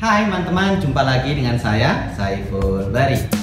Hai teman-teman, jumpa lagi dengan saya Saiful Bari.